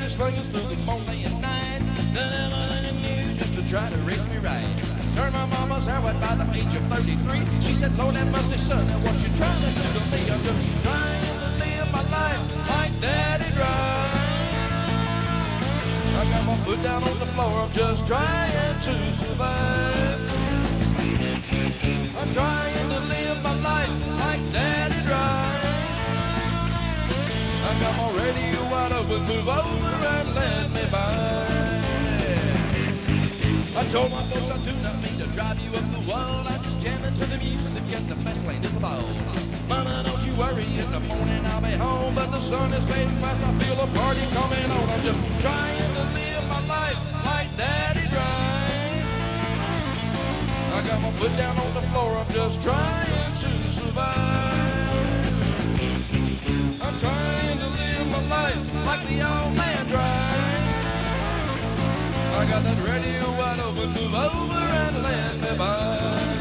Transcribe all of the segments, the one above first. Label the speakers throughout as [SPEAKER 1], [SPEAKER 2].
[SPEAKER 1] this blues through the morning and night.
[SPEAKER 2] Done everything
[SPEAKER 1] new just
[SPEAKER 2] to try to race me right.
[SPEAKER 1] Turned my
[SPEAKER 2] mama's hair white
[SPEAKER 1] by the age of 33. She said, Lord, have mercy, son, and what you trying to do to me? I'm just trying to live my life like Daddy Drive. I got my foot down on the floor, I'm just trying to survive. I'm trying to live my life like Daddy Drive. I got my radio wide open, move over and let me by. I told my folks I do not mean to drive you up the wall. I'm just jamming to the music and the fast lane is fall. Mama, don't you worry, in the morning I'll be home. But the sun is fading fast, I feel a party coming on. I'm just trying to live my life like daddy drive. I got my foot down on the floor, I'm just trying to survive. I'm trying like the old man drive. I got that radio wide open, move over and let me by.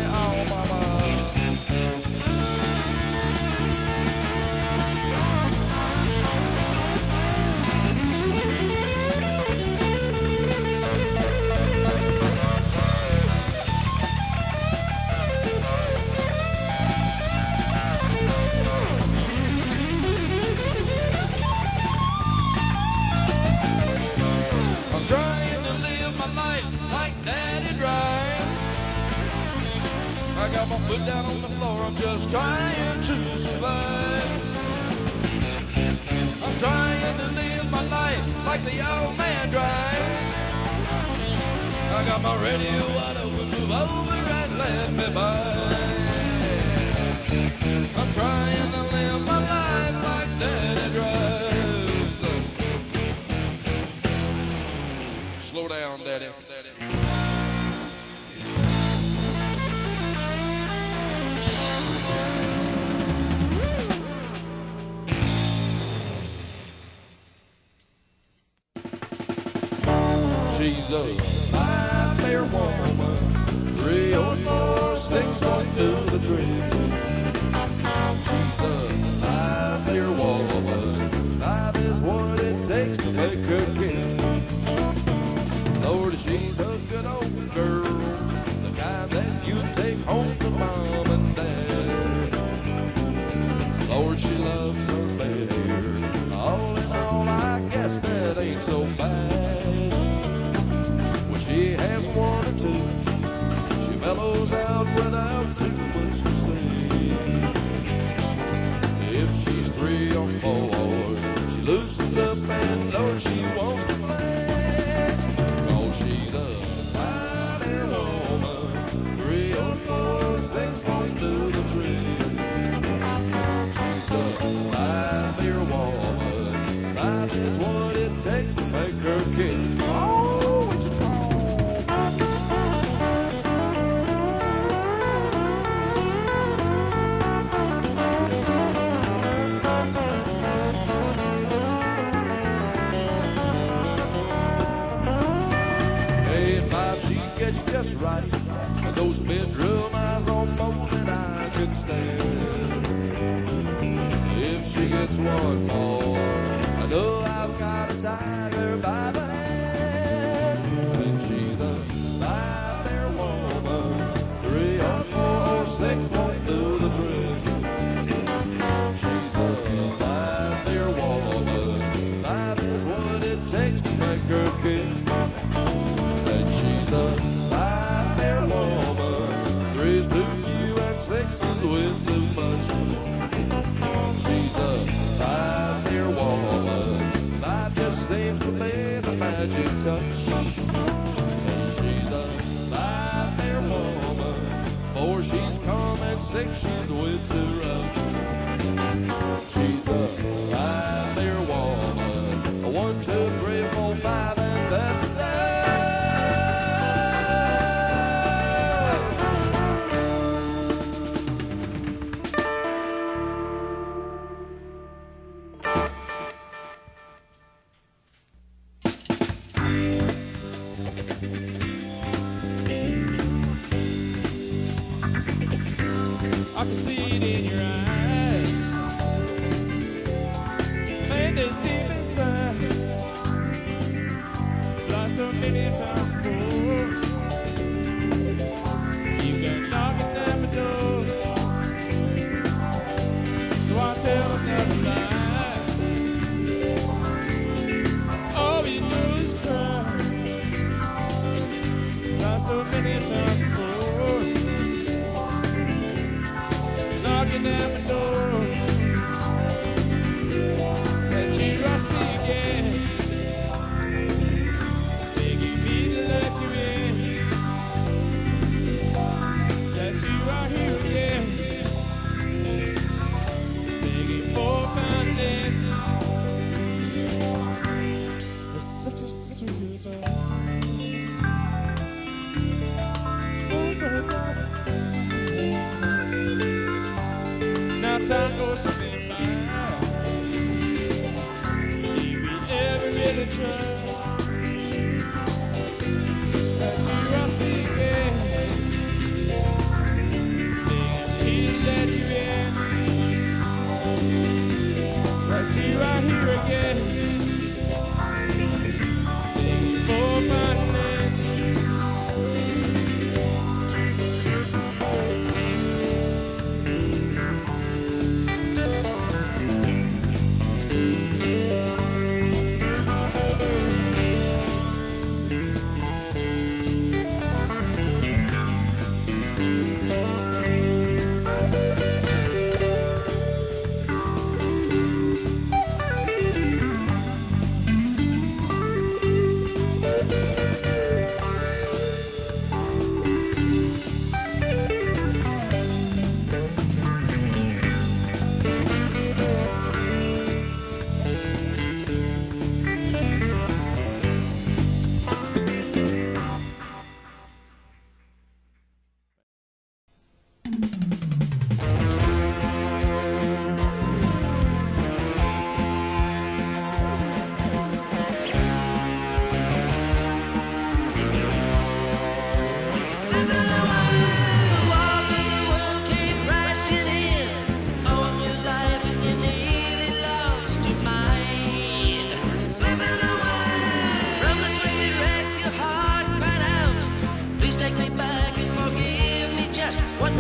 [SPEAKER 1] Old man drives. I got my radio wide open, move over and let me by. I'm trying She's five-fair woman, three or four, six going through the trees. Gets just right. And those bedroom eyes on more than I can stand. If she gets one more, and way too much. elimination floor. Knocking the door.
[SPEAKER 3] tango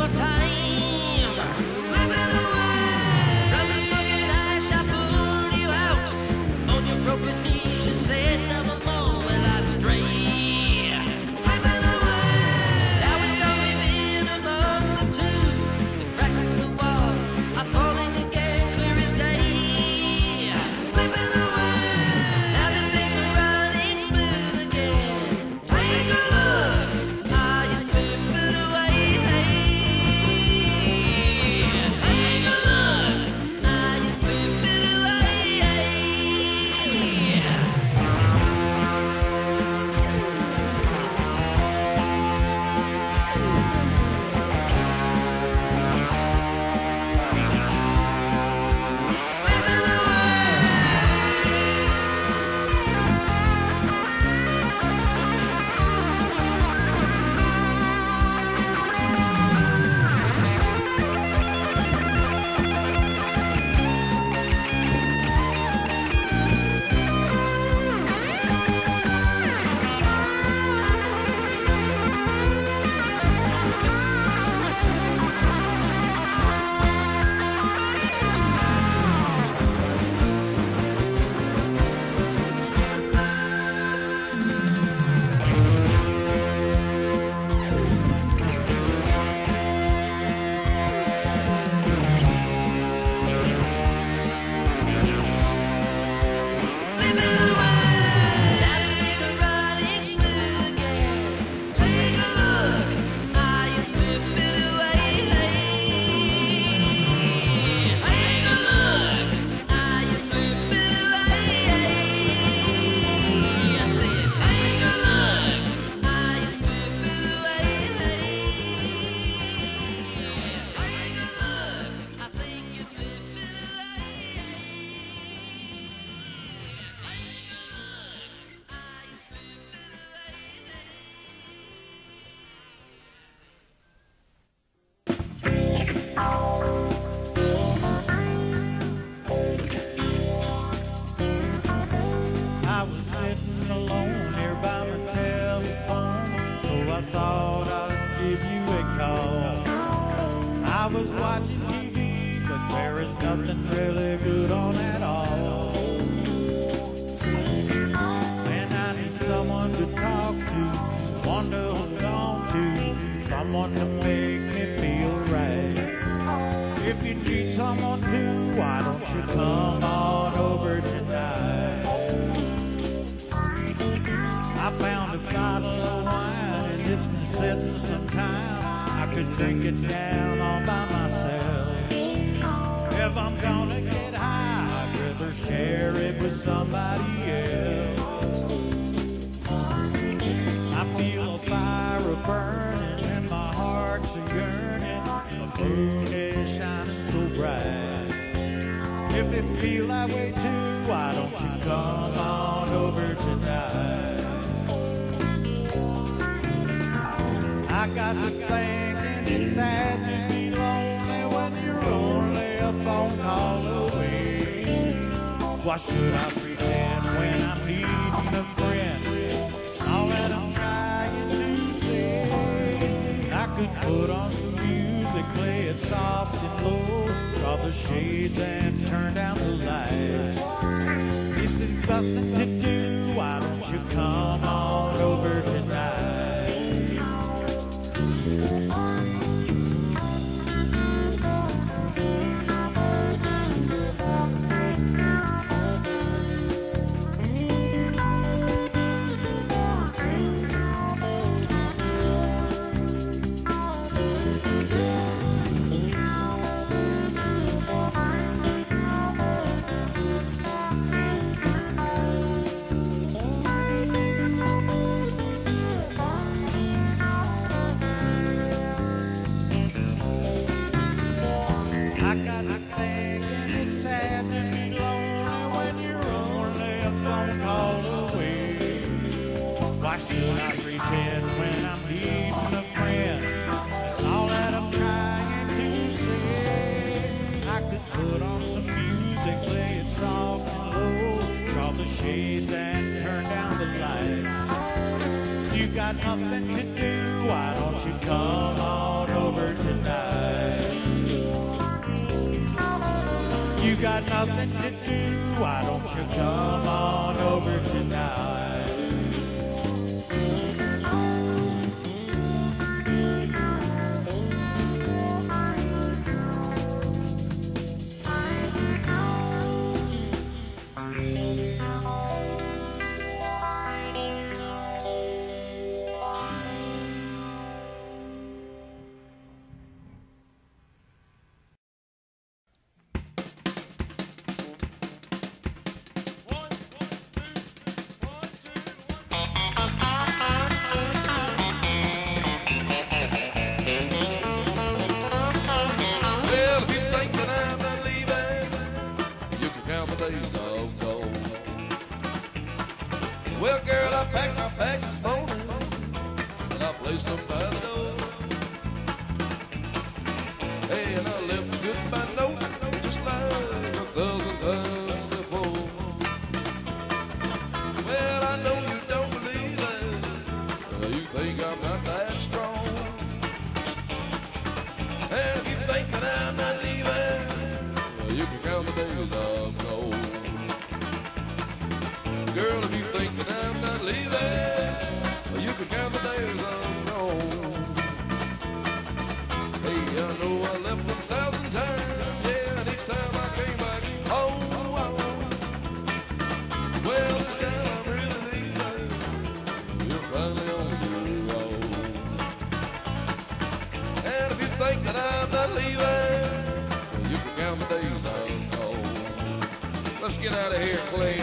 [SPEAKER 3] time, nothing really good on at all. And I need someone to talk to, someone to hold on to, someone to make me feel right. If you need someone to, why don't you come on over tonight? I found a bottle of wine and it's been sitting some time. I could drink it down all by myself if I'm gonna get high, I'd rather share it with somebody else. I feel a fire burning and my heart's a yearning. The moon is shining so bright. If it feel that way too, why don't you come on over tonight? I got the plan. Why should I pretend when I'm needing a friend? All that I'm trying to say, I could put on some music, play it soft and low, draw the shades and turn down the lights. If there's nothing nothing to do, why don't you come?
[SPEAKER 1] Well, girl, I packed my bags and spoke, and I placed them by the quickly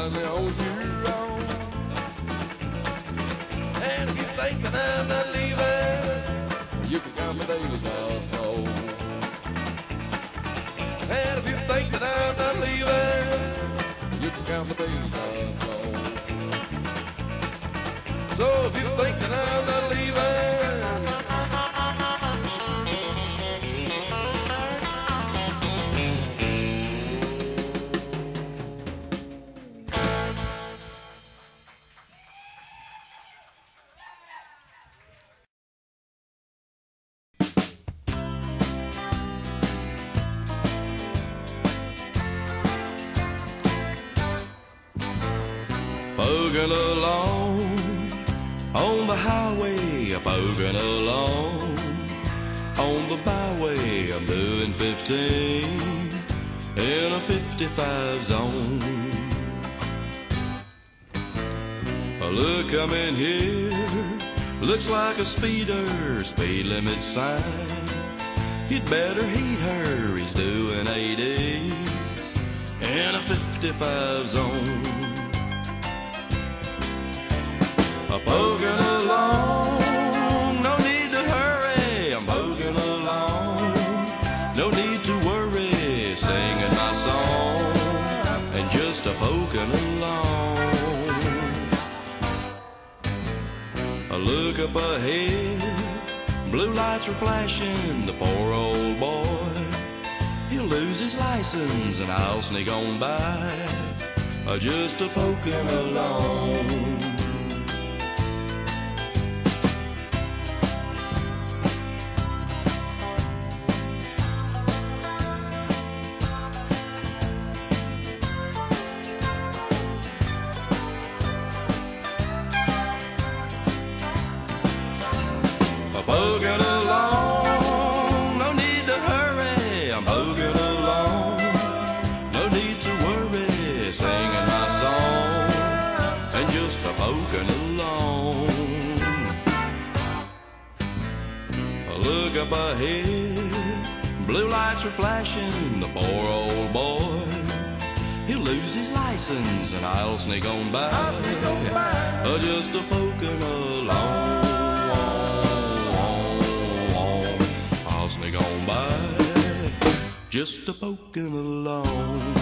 [SPEAKER 1] I'm the old poking along on the highway, a poking along on the byway. I'm doing 15 in a 55 zone. Look, I'm in here. Looks like a speeder, speed limit sign. You'd better heed her, he's doing 80 in a 55 zone. A poking along, no need to hurry. I'm poking along, no need to worry. Singing my song and just a poking along. I look up ahead, blue lights are flashing. The poor old boy, he'll lose his license and I'll sneak on by, just a poking along. Look up ahead, blue lights are flashing. The poor old boy, he'll lose his license and I'll sneak on by. Uh, just a poking along. I'll sneak on by, just a poking along.